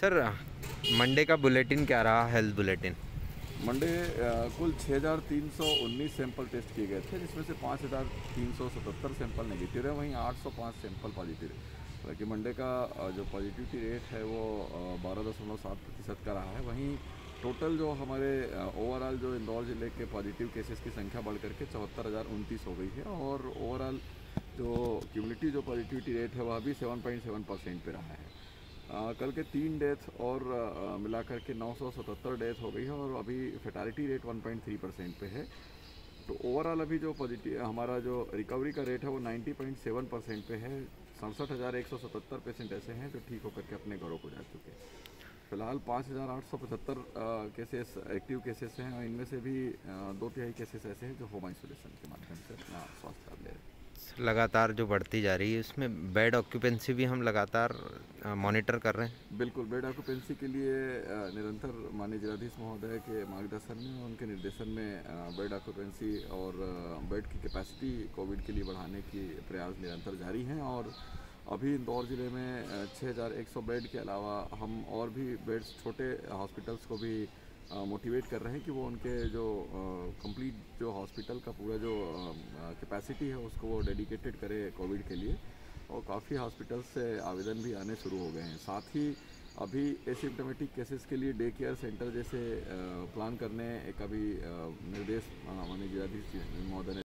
Sir Monday का bulletin क्या रहा हेल्थ बुलेटिन? मंडे कुल 6,319 सैंपल टेस्ट किए गए थे जिसमें से 5,377 सैंपल नेगेटिव है वहीं 805 सैंपल पॉजिटिव है हालाँकि मंडे का जो पॉजिटिविटी रेट है वो बारह दशमलव सात प्रतिशत का रहा है। वहीं टोटल जो हमारे ओवरऑल जो इंदौर ज़िले के पॉजिटिव केसेस की संख्या बढ़ करके चौहत्तर हज़ार उनतीस हो गई है और ओवरऑल जो क्यूमलिटी जो पॉजिटिविटी रेट है वह भी सेवन पॉइंट सेवन परसेंट पर रहा है। कल के तीन डेथ और मिलाकर के नौ सौ सतहत्तर डेथ हो गई है और अभी फेटालिटी रेट 1.3 परसेंट पे है। तो ओवरऑल अभी जो पॉजिटिव हमारा जो रिकवरी का रेट है वो 90.7 परसेंट पे है। सड़सठ हज़ार एक सौ सतहत्तर पेशेंट ऐसे हैं जो ठीक होकर के अपने घरों को जा चुके हैं। फ़िलहाल पाँच हज़ार आठ सौ पचहत्तर केसेस एक्टिव केसेस हैं और इनमें से भी दो तिहाई केसेस ऐसे हैं जो होम आइसोलेशन के माध्यम से अपना स्वास्थ्य ले रहे हैं। लगातार जो बढ़ती जा रही है, उसमें बेड ऑक्यूपेंसी भी हम लगातार मॉनिटर कर रहे हैं? बिल्कुल बेड ऑक्यूपेंसी के लिए निरंतर माननीय जिलाधीश महोदय के मार्गदर्शन में उनके निर्देशन में बेड ऑक्यूपेंसी और बेड की कैपेसिटी कोविड के लिए बढ़ाने की प्रयास निरंतर जारी हैं और अभी इंदौर ज़िले में 6100 बेड के अलावा हम और भी बेड्स छोटे हॉस्पिटल्स को भी मोटिवेट कर रहे हैं कि वो उनके जो कंप्लीट जो हॉस्पिटल का पूरा जो कैपेसिटी है, उसको वो डेडिकेटेड करे कोविड के लिए। और काफ़ी हॉस्पिटल से आवेदन भी आने शुरू हो गए हैं। साथ ही अभी एसिम्टोमेटिक केसेस के लिए डे केयर सेंटर जैसे प्लान करने एक अभी निर्देश माननीय जिलाधीश महोदय